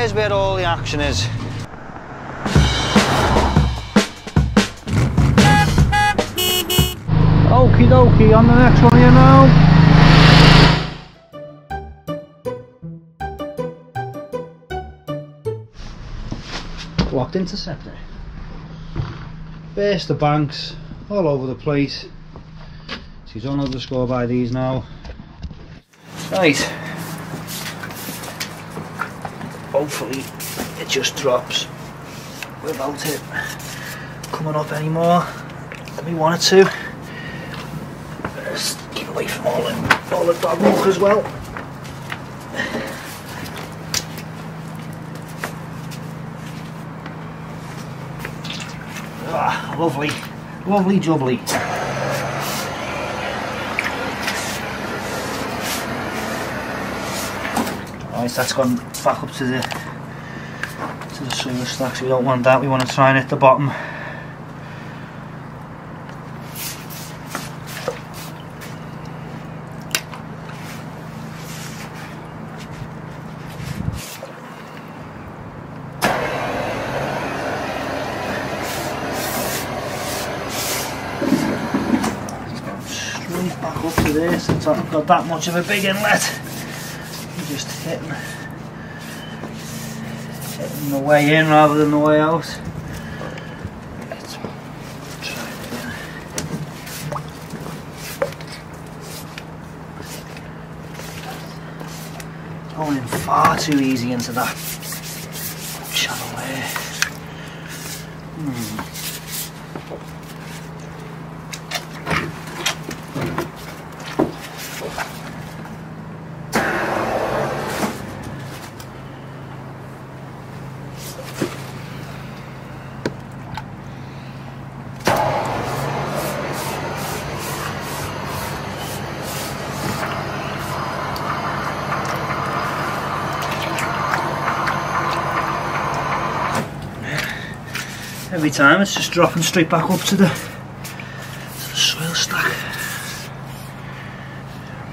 there's where all the action is. Okie dokie, on the next one you know. Blocked interceptor. Burst the banks, all over the place. She's on don't the score by these now. Right. Hopefully it just drops without it coming up anymore than we want it to. Just keep away from all the, all the dog milk as well. Ah, lovely, lovely jubbly. Right, that's gone back up to the to the soil stacks. We don't want that. We want to try and hit the bottom. Back up to this. It's not got that much of a big inlet. Hitting, the way in rather than the way out. Going in far too easy into that channel there. Hmm. Every time it's just dropping straight back up to the, to the soil stack.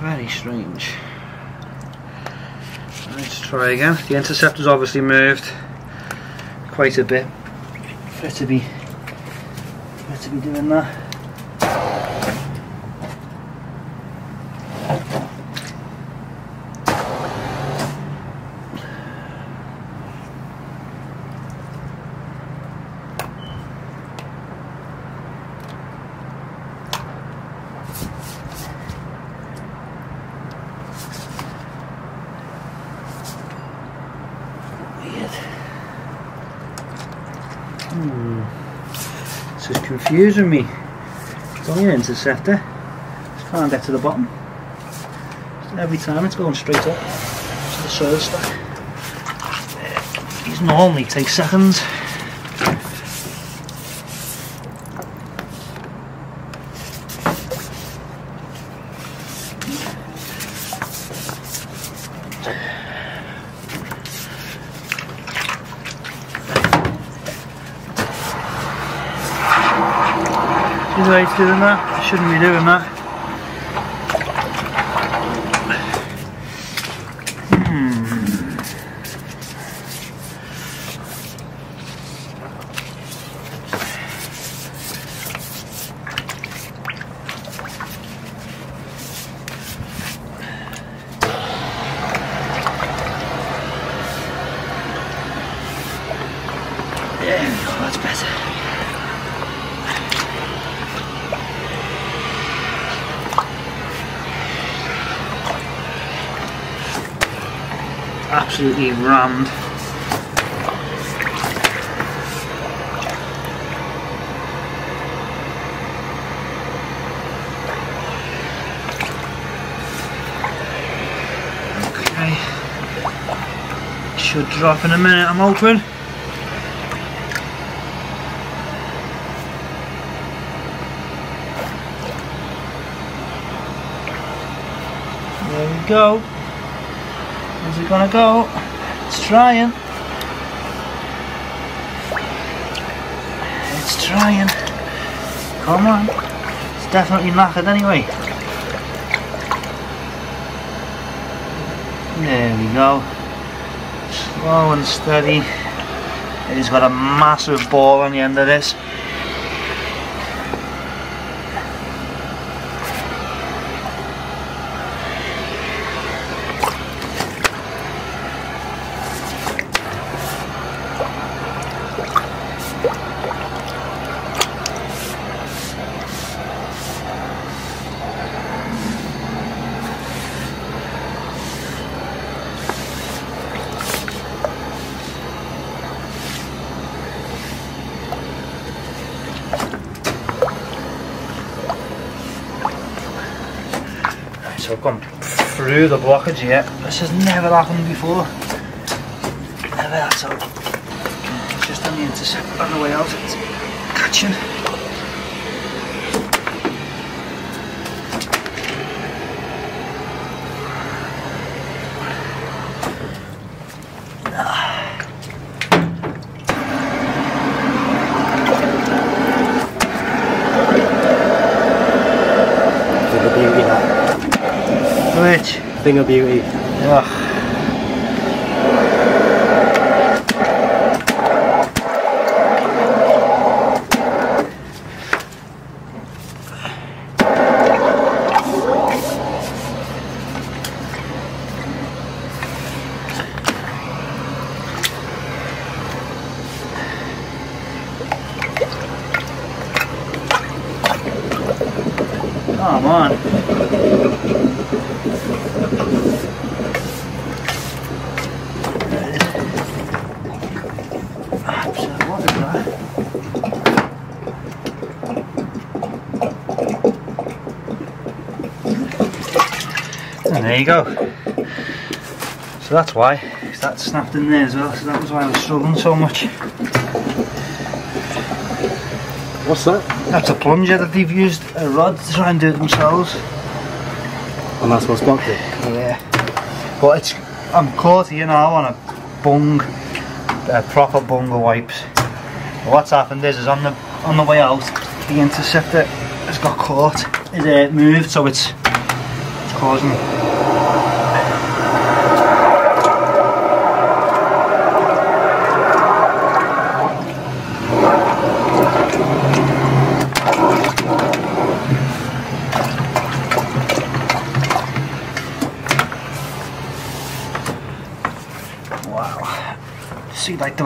Very strange. Let's try again. The interceptor's obviously moved quite a bit for it to be for it to be doing that. Is confusing me. It's an interceptor. Just can't get to the bottom. Every time it's going straight up to the soil stack. These normally take seconds. Doing that? Shouldn't be doing that. Absolutely rammed. Okay. Should drop in a minute, I'm hoping. There we go. It gonna go? It's trying. It's trying. Come on. It's definitely knackered anyway. There we go. Slow and steady. It's got a massive ball on the end of this. So I've gone through the blockage here. This has never happened before. Never had so. It's just on the intercept on the way out. It's catching. Thing of beauty, that. Which? Thing of beauty. Ugh. Come on. Ah, so what is that? And there you go. So that's why, that snapped in there as well, so that was why I was struggling so much. What's that? That's a plunger that they've used a rod to try and do it themselves. And that's what's blocked it. Yeah. But it's I'm caught here now on a bung, a proper bung of What's happened is, is on the on the way out, the interceptor has got caught. Is It uh, moved, so it's it's causing.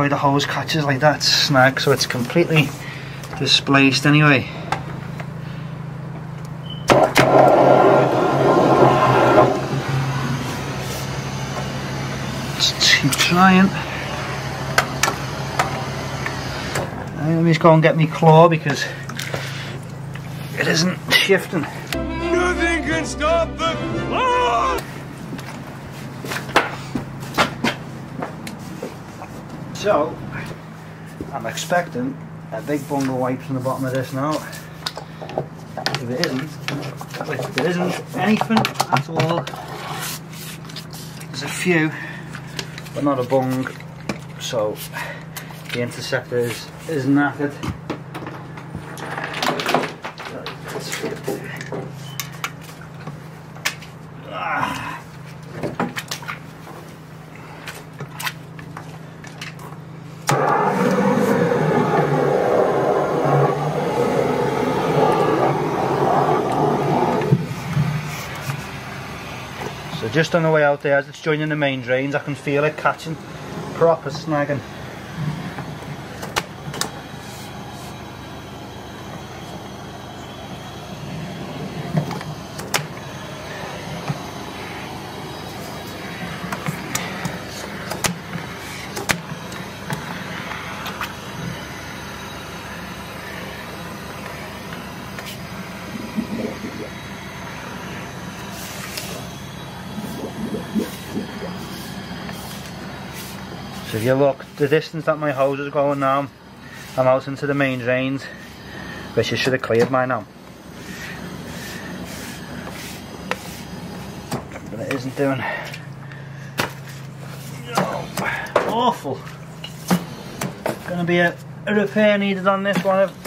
The hose catches like that snag so it's completely displaced anyway. Keep trying. Let me just go and get me claw because it isn't shifting. So, I'm expecting a big bung of wipes on the bottom of this now. If it isn't, if there isn't anything at all, there's a few, but not a bung, so the interceptor is, is knackered. Ah. So just on the way out there as it's joining the main drains I can feel it catching proper snagging. If you look, the distance that my hose is going now, I'm out into the main drains, which should have cleared by now. But it isn't doing. Awful. Gonna be a, a repair needed on this one. If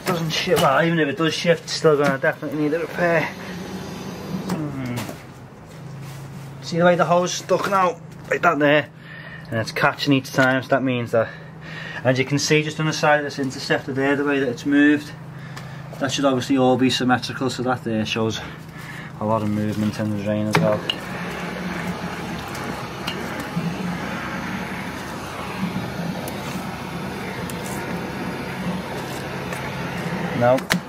it doesn't shift, well, even if it does shift, still gonna definitely need a repair. Hmm. See the way the hose stuck now? Like that there. And it's catching each time so that means that as you can see just on the side of this interceptor there the way that it's moved that should obviously all be symmetrical so that there shows a lot of movement in the drain as well. No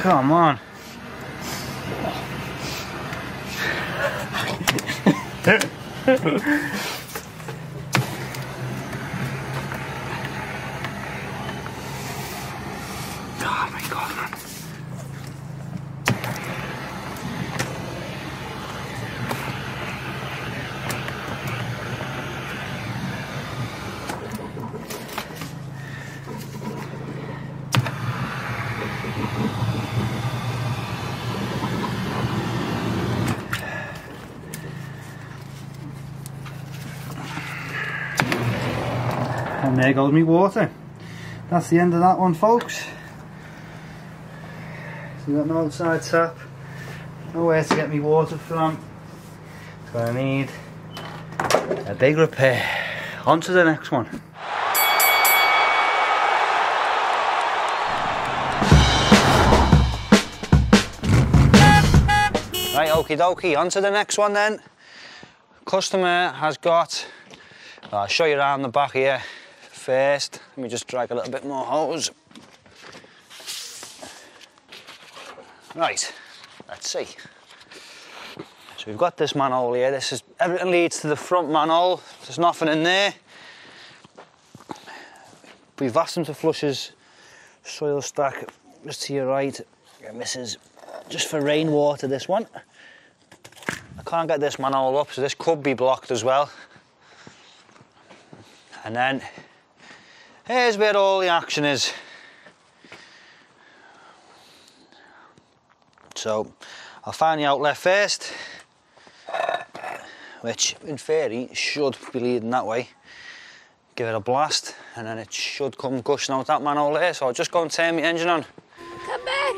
Come on. there goes me water. That's the end of that one, folks. So we've got no outside tap, nowhere to get me water from. So I need a big repair. On to the next one. Right, okie dokie, on to the next one then. Customer has got, I'll show you around the back here first. Let me just drag a little bit more hose. Right, let's see. So we've got this manhole here. This is everything leads to the front manhole. There's nothing in there. We've asked him to flush his soil stack just to your right. This is just for rainwater, this one. I can't get this manhole up, so this could be blocked as well. And then here's where all the action is. So I'll find the outlet first, which in theory should be leading that way. Give it a blast, and then it should come gushing out that manhole there. So I'll just go and turn the engine on. Come back!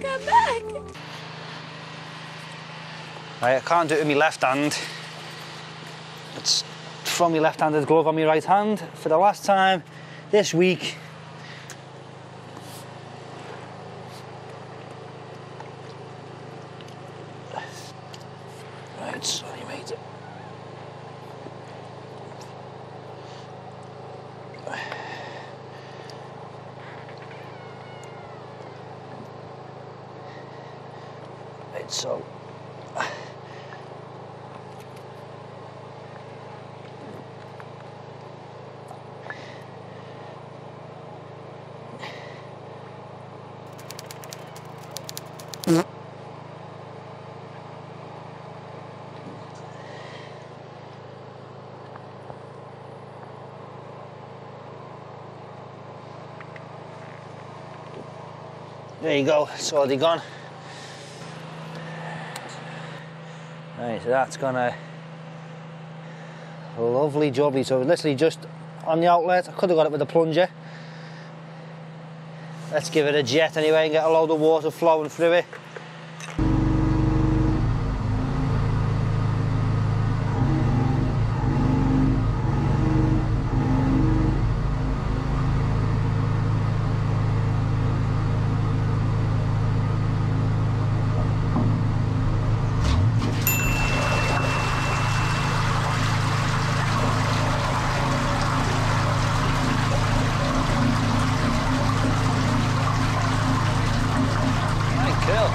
Come back! Right, I can't do it with my left hand. It's from my left-handed glove on my right hand for the last time this week. Right, sorry mate. Right, so There you go, it's already gone. Right, so that's gonna lovely jobby. So literally just on the outlet. I could have got it with a plunger. Let's give it a jet anyway and get a load of water flowing through it. Right, cool.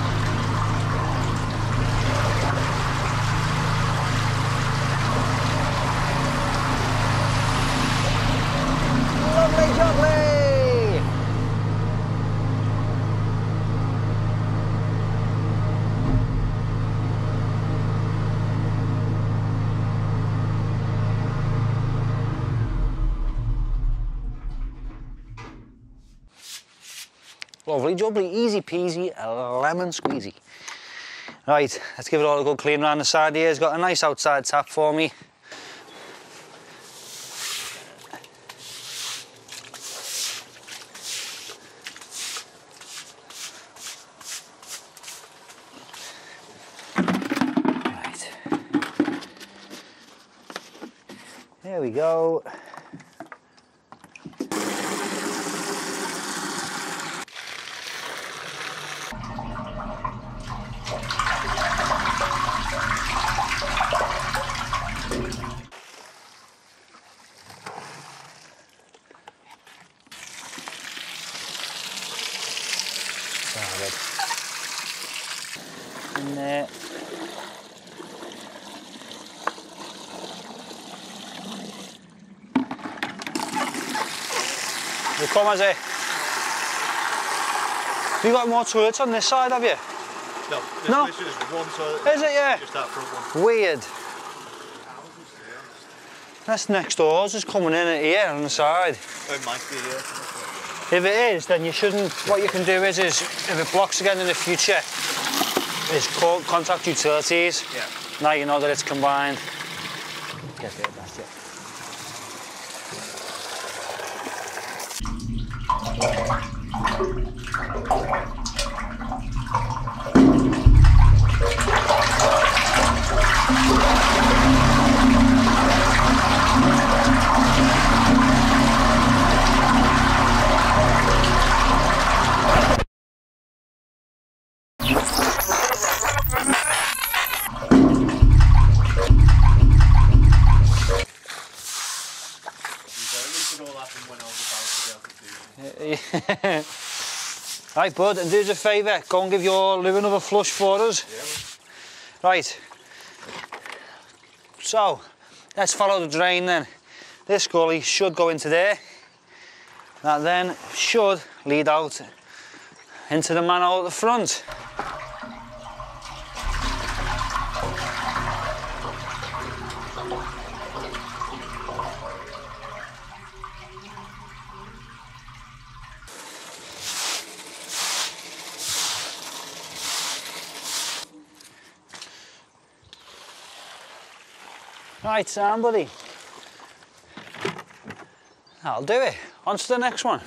Lovely jubbly, easy peasy, lemon squeezy. Right, let's give it all a good clean around the side here. It's got a nice outside tap for me. Right. There we go. Solid. In there. Here come it. You got more toilets on this side, have you? No, this No. literally is one toilet. Is it, yeah? Just that front one. Weird. That's next doors is coming in at here on the side. It might be, yeah. If it is, then you shouldn't. What you can do is, is if it blocks again in the future, is contact utilities. Yeah. Now you know that it's combined. Get there, that's it. Thank you. right, bud, and do us a favour. Go and give your loo another flush for us. Right. So, let's follow the drain then. This gully should go into there. That then should lead out into the manhole at the front. Right, buddy. That'll do it. On to the next one.